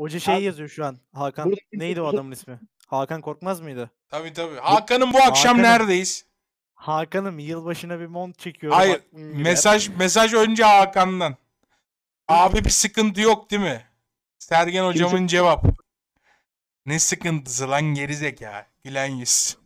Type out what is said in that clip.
Hoca şey Abi- yazıyor şu an. Hakan. Burada- Neydi o adamın ismi? Hakan Korkmaz mıydı? Tabii tabii. Hakan'ın bu akşam Hakan'ım. neredeyiz? Hakan'ım yılbaşına bir mont çekiyorum. Hayır. aklım gider. Mesaj mesaj önce Hakan'dan. Abi bir sıkıntı yok değil mi? Sergen hocamın cevap. Ne sıkıntısı lan gerizekalı. Gülen yüz.